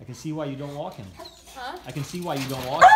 I can see why you don't walk him. Huh? I can see why you don't walk him.